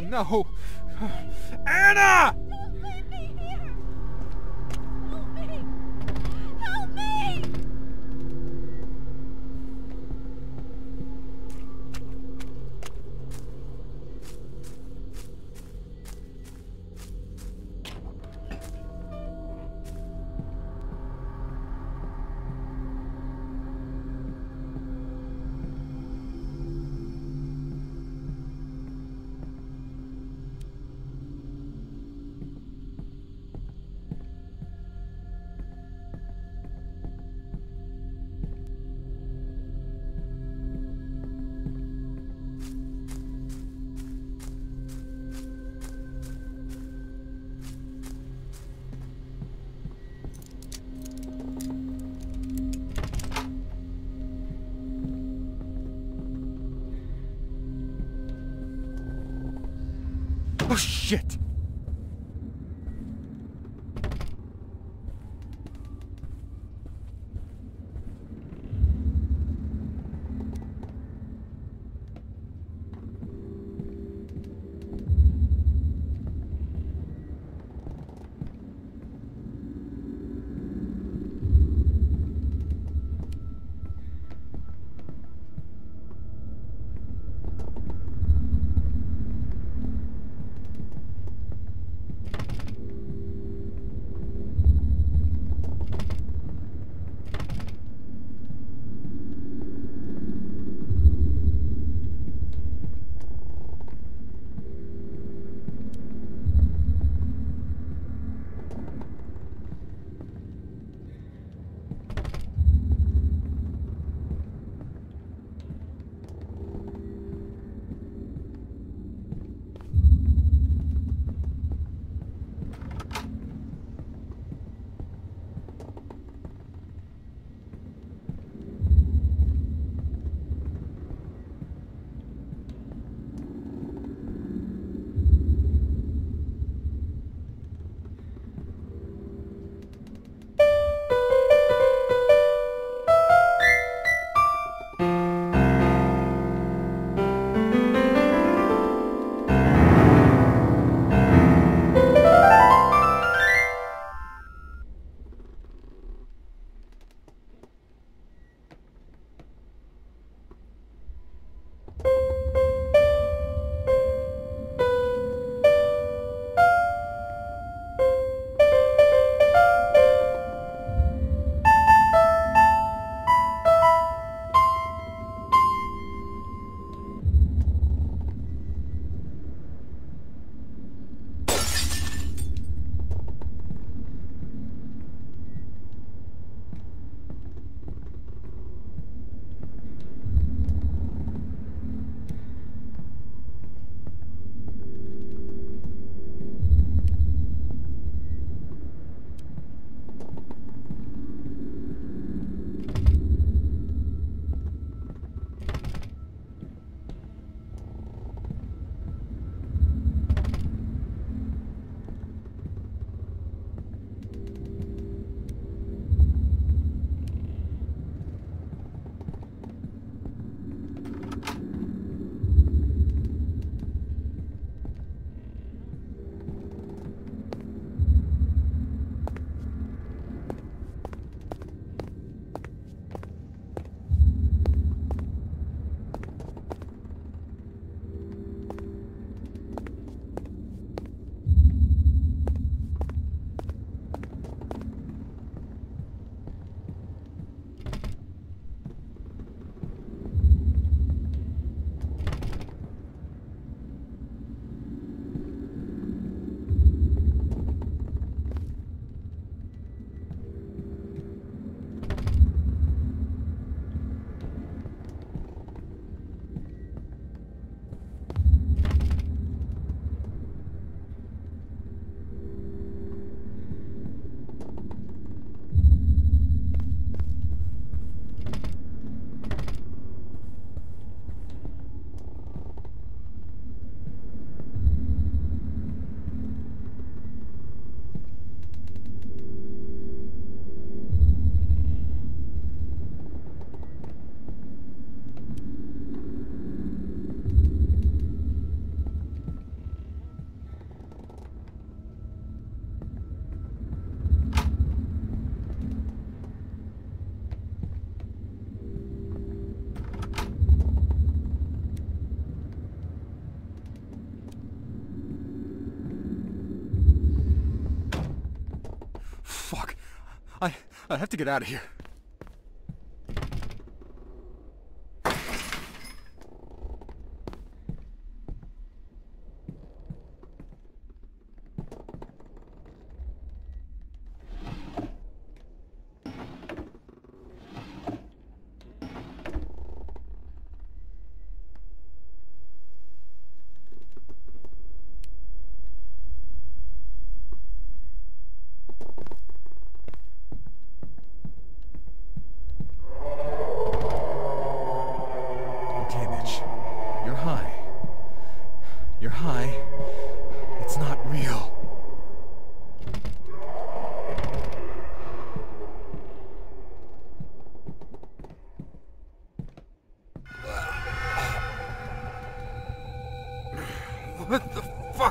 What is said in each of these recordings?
No! Anna! Shit! I have to get out of here.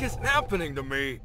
Fuck is happening to me?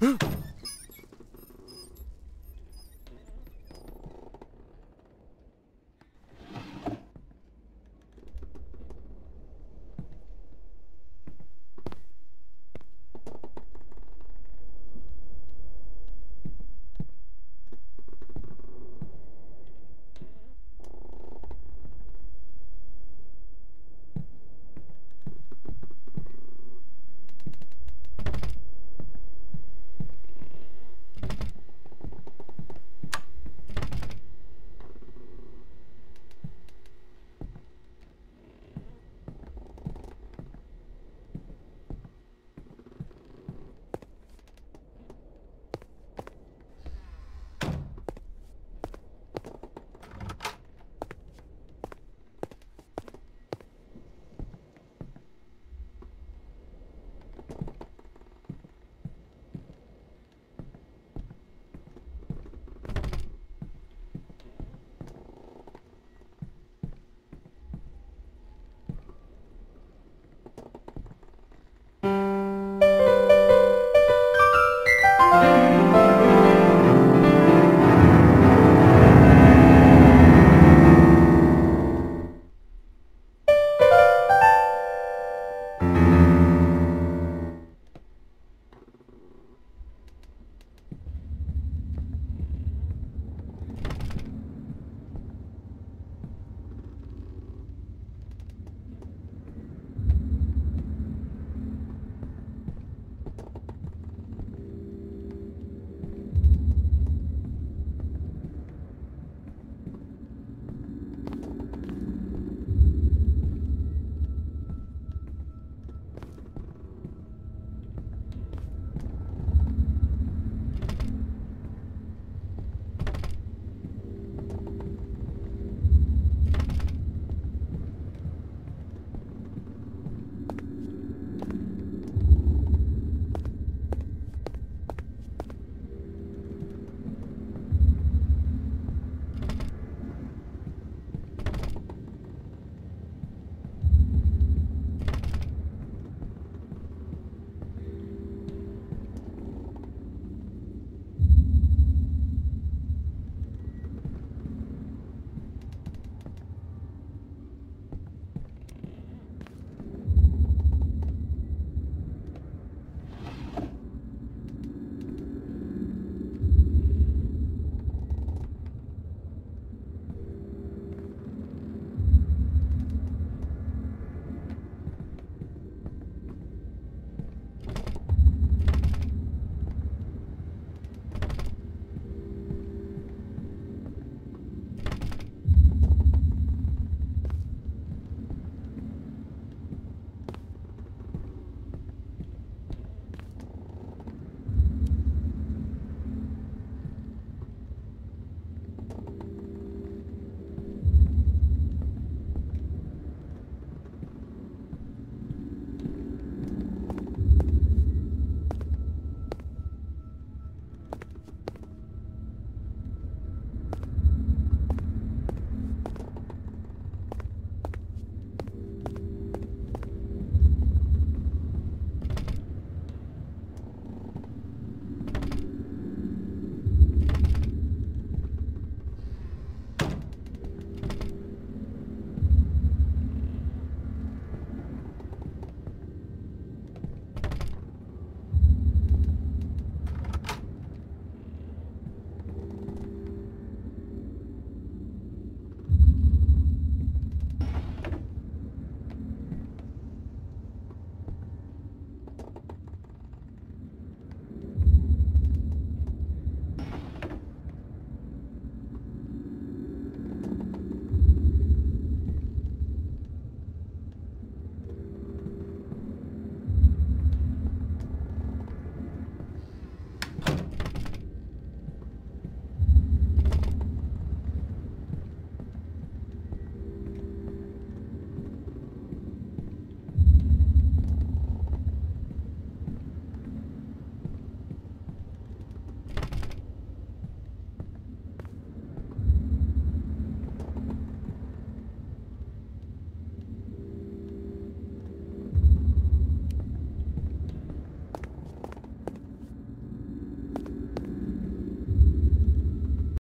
Huh?